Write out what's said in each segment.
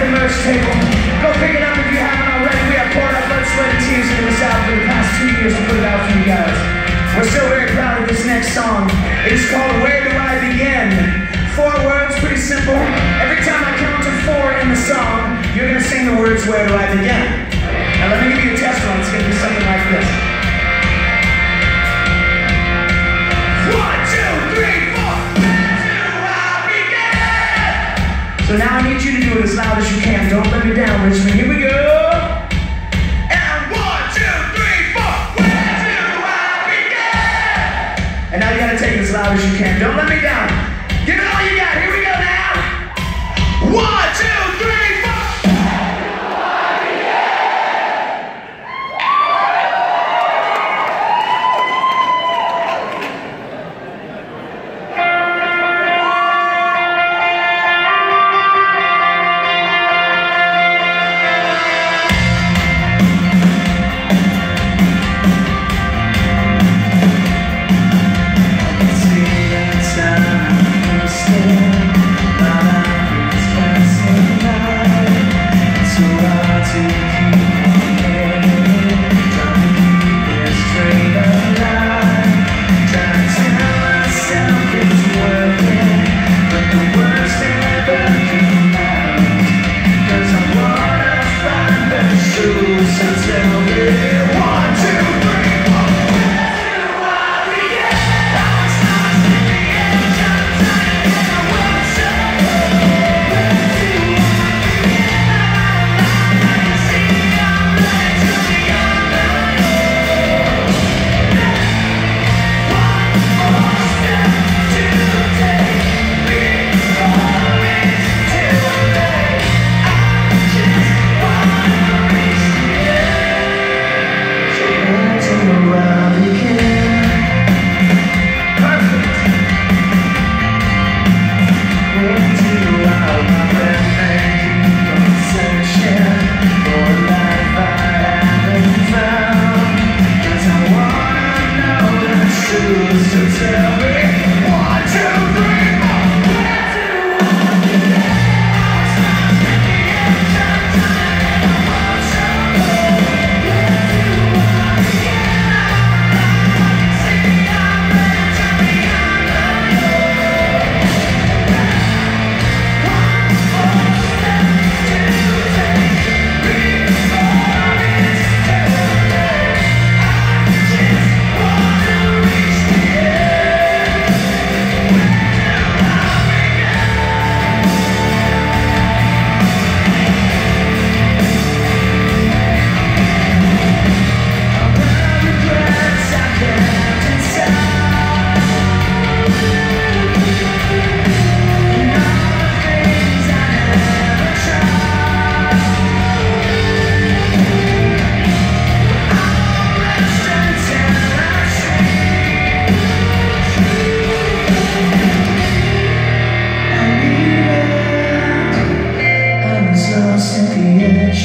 the merch table. Go pick it up if you haven't already. We have poured our blood, sweat, and tears into this album for the past two years to put it out for you guys. We're so very proud of this next song. It is called Where Do I Begin? Four words, pretty simple. Every time I count to four in the song, you're gonna sing the words Where Do I Begin? Don't let me down, Richmond. Here we go. And one, two, three, four. Where do I begin? And now you gotta take it as loud as you can. Don't let me down.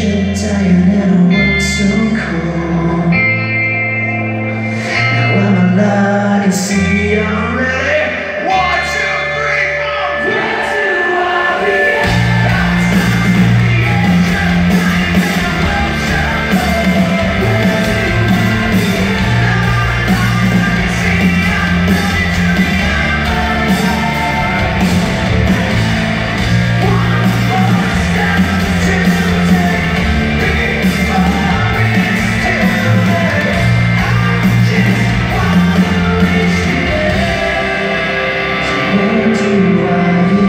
should die and never so cold Now I'm alive and see you see why